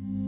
Mm-hmm.